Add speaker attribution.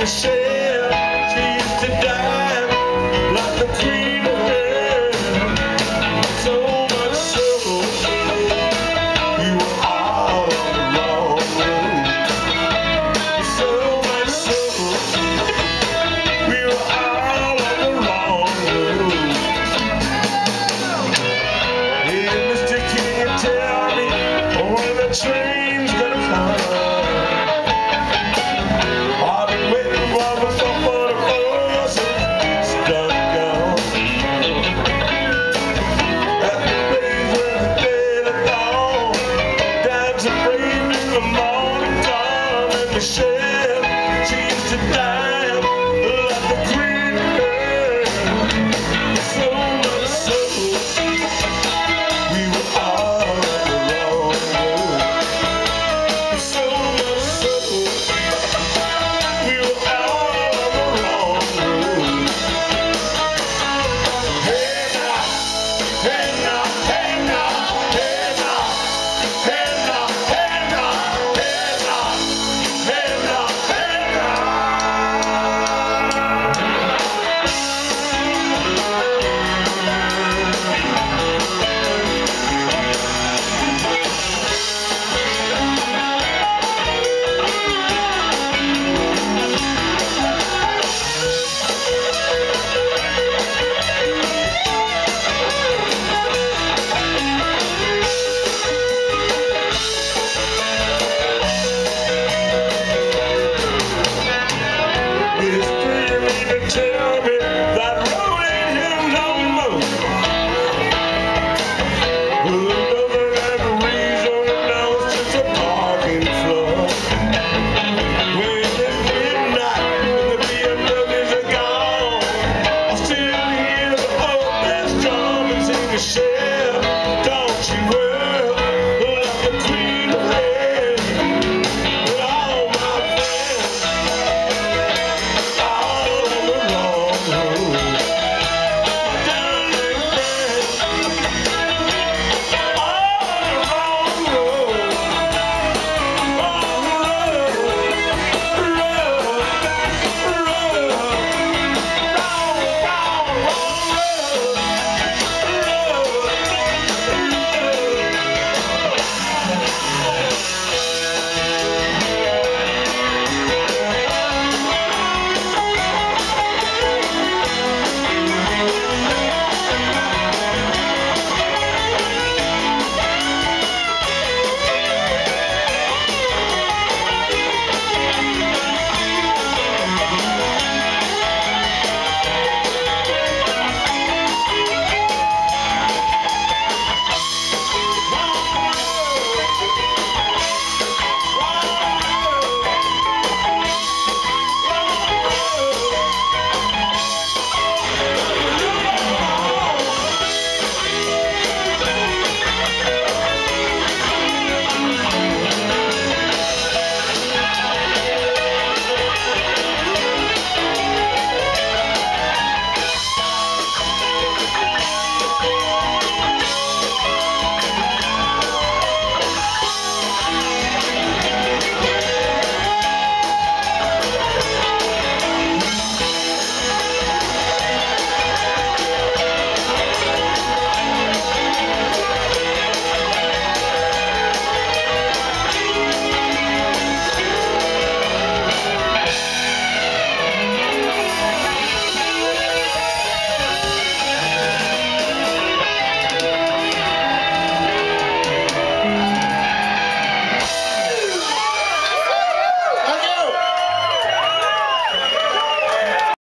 Speaker 1: Michelle,